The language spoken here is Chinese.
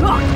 大哥